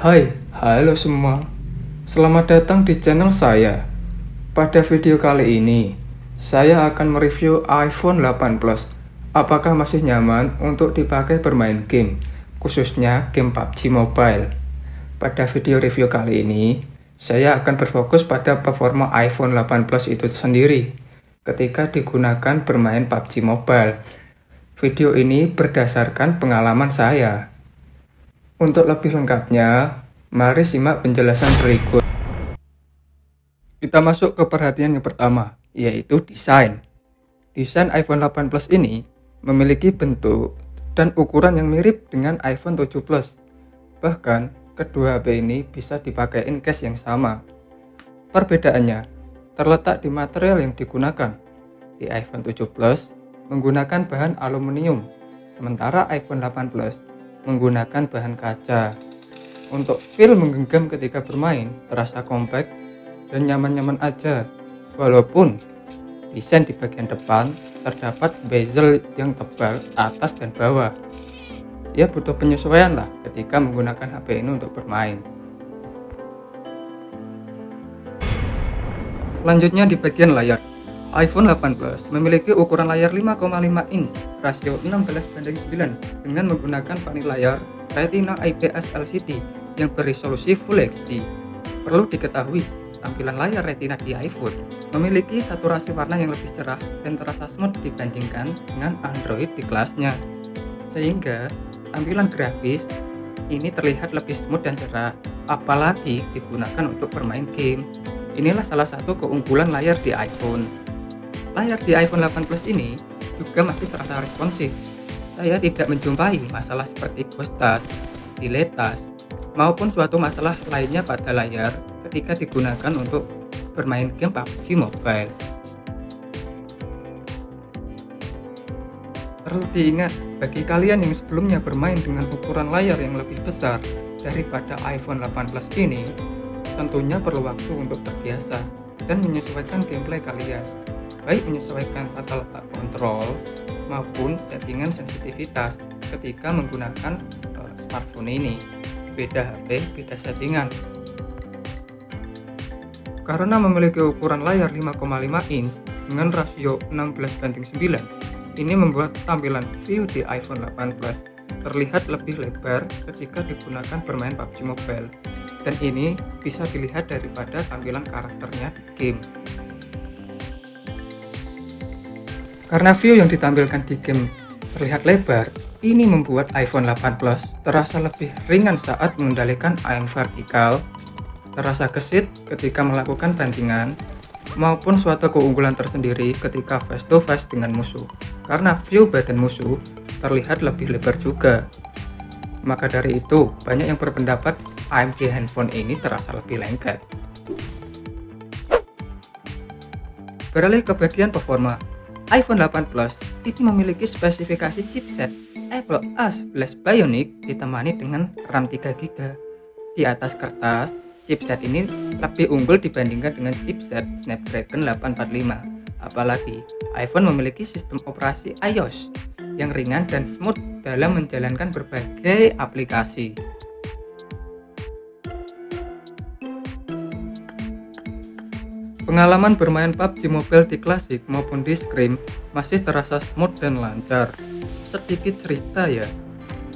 Hai, halo semua. Selamat datang di channel saya. Pada video kali ini, saya akan mereview iPhone 8 Plus. Apakah masih nyaman untuk dipakai bermain game, khususnya game PUBG Mobile? Pada video review kali ini, saya akan berfokus pada performa iPhone 8 Plus itu sendiri ketika digunakan bermain PUBG Mobile. Video ini berdasarkan pengalaman saya. Untuk lebih lengkapnya, mari simak penjelasan berikut. Kita masuk ke perhatian yang pertama, yaitu desain. Desain iPhone 8 Plus ini memiliki bentuk dan ukuran yang mirip dengan iPhone 7 Plus. Bahkan, kedua HP ini bisa dipakai in case yang sama. Perbedaannya terletak di material yang digunakan. Di iPhone 7 Plus menggunakan bahan aluminium, sementara iPhone 8 Plus menggunakan bahan kaca. Untuk feel menggenggam ketika bermain terasa kompak dan nyaman-nyaman aja. Walaupun desain di bagian depan terdapat bezel yang tebal atas dan bawah. Ya butuh penyesuaian lah ketika menggunakan HP ini untuk bermain. Selanjutnya di bagian layar iPhone 8 Plus memiliki ukuran layar 5,5 inch rasio 16 banding 9 dengan menggunakan panel layar Retina IPS LCD yang beresolusi Full HD. Perlu diketahui, tampilan layar Retina di iPhone memiliki saturasi warna yang lebih cerah dan terasa smooth dibandingkan dengan Android di kelasnya. Sehingga tampilan grafis ini terlihat lebih smooth dan cerah, apalagi digunakan untuk bermain game. Inilah salah satu keunggulan layar di iPhone. Layar di iPhone 8 Plus ini juga masih terasa responsif. Saya tidak menjumpai masalah seperti ghost touch, delay maupun suatu masalah lainnya pada layar ketika digunakan untuk bermain game PUBG Mobile. Perlu diingat, bagi kalian yang sebelumnya bermain dengan ukuran layar yang lebih besar daripada iPhone 8 Plus ini, tentunya perlu waktu untuk terbiasa dan menyesuaikan gameplay kalian baik menyesuaikan tata letak kontrol maupun settingan sensitivitas ketika menggunakan uh, smartphone ini. Beda HP, beda settingan. Karena memiliki ukuran layar 5,5 inch dengan rasio 16 banding 9, ini membuat tampilan view di iPhone 8 Plus terlihat lebih lebar ketika digunakan bermain PUBG Mobile. Dan ini bisa dilihat daripada tampilan karakternya di game. Karena view yang ditampilkan di game terlihat lebar, ini membuat iPhone 8 Plus terasa lebih ringan saat mengendalikan aim vertikal, terasa gesit ketika melakukan bantingan, maupun suatu keunggulan tersendiri ketika face to face dengan musuh. Karena view badan musuh terlihat lebih lebar juga. Maka dari itu, banyak yang berpendapat aim di handphone ini terasa lebih lengket. Beralih ke bagian performa, iPhone 8 Plus ini memiliki spesifikasi chipset Apple A11 Bionic ditemani dengan RAM 3GB. Di atas kertas, chipset ini lebih unggul dibandingkan dengan chipset Snapdragon 845. Apalagi, iPhone memiliki sistem operasi iOS yang ringan dan smooth dalam menjalankan berbagai aplikasi. Pengalaman bermain PUBG Mobile di Classic maupun di Scream masih terasa smooth dan lancar. Sedikit cerita ya,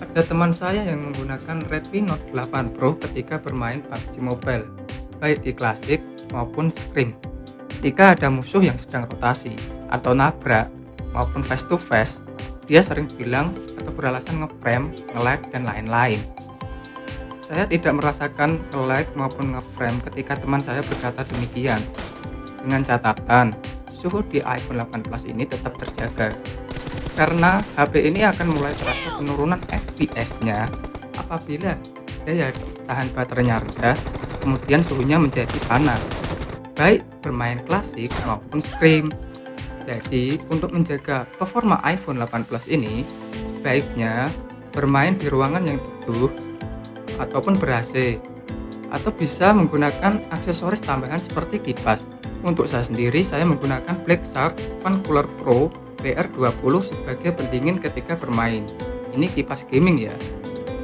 ada teman saya yang menggunakan Redmi Note 8 Pro ketika bermain PUBG Mobile, baik di Classic maupun Scream. Jika ada musuh yang sedang rotasi atau nabrak maupun face to face, dia sering bilang atau beralasan ngeframe, nge-lag, dan lain-lain. Saya tidak merasakan nge-lag maupun ngeframe ketika teman saya berkata demikian, dengan catatan, suhu di iPhone 8 Plus ini tetap terjaga. Karena HP ini akan mulai terasa penurunan FPS-nya apabila daya tahan baterainya rendah, kemudian suhunya menjadi panas. Baik bermain klasik maupun screen. Jadi, untuk menjaga performa iPhone 8 Plus ini, baiknya bermain di ruangan yang teduh ataupun ber AC atau bisa menggunakan aksesoris tambahan seperti kipas untuk saya sendiri, saya menggunakan Black Shark Fan Cooler Pro PR20 sebagai pendingin ketika bermain. Ini kipas gaming ya.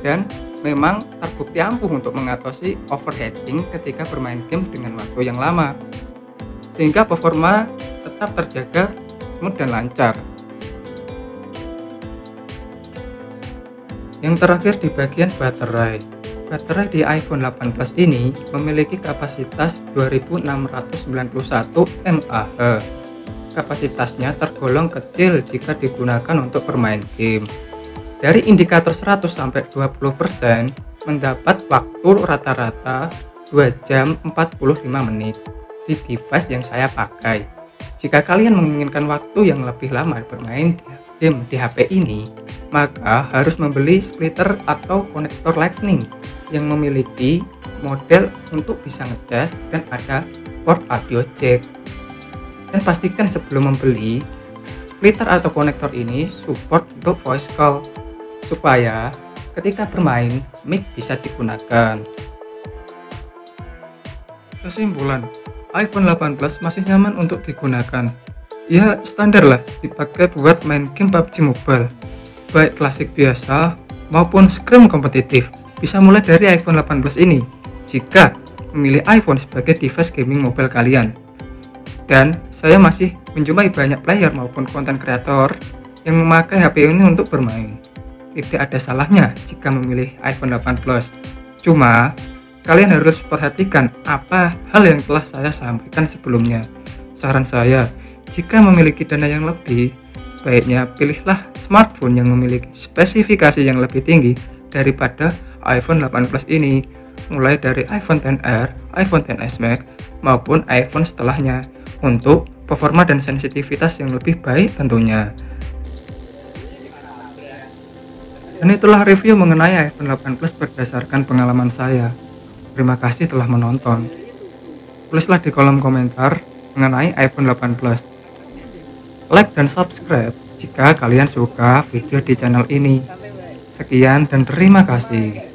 Dan memang terbukti ampuh untuk mengatasi overheating ketika bermain game dengan waktu yang lama, sehingga performa tetap terjaga smooth dan lancar. Yang terakhir di bagian baterai. Baterai di iPhone 8 Plus ini memiliki kapasitas 2691 mAh. Kapasitasnya tergolong kecil jika digunakan untuk bermain game. Dari indikator 100 sampai 20% mendapat waktu rata-rata 2 jam 45 menit di device yang saya pakai. Jika kalian menginginkan waktu yang lebih lama bermain game di HP ini, maka harus membeli splitter atau konektor lightning yang memiliki model untuk bisa ngecas dan ada port audio jack. Dan pastikan sebelum membeli, splitter atau konektor ini support untuk voice call supaya ketika bermain mic bisa digunakan. Kesimpulan, iPhone 8 Plus masih nyaman untuk digunakan. Ya standar lah dipakai buat main game PUBG Mobile, baik klasik biasa maupun scrim kompetitif. Bisa mulai dari iPhone 8 Plus ini jika memilih iPhone sebagai device gaming mobile kalian. Dan saya masih menjumpai banyak player maupun konten kreator yang memakai HP ini untuk bermain tidak ada salahnya jika memilih iPhone 8 Plus. Cuma, kalian harus perhatikan apa hal yang telah saya sampaikan sebelumnya. Saran saya, jika memiliki dana yang lebih, sebaiknya pilihlah smartphone yang memiliki spesifikasi yang lebih tinggi daripada iPhone 8 Plus ini, mulai dari iPhone XR, iPhone XS Max, maupun iPhone setelahnya, untuk performa dan sensitivitas yang lebih baik tentunya. Dan itulah review mengenai iPhone 8 Plus berdasarkan pengalaman saya. Terima kasih telah menonton. Tulislah di kolom komentar mengenai iPhone 8 Plus. Like dan subscribe jika kalian suka video di channel ini. Sekian dan terima kasih.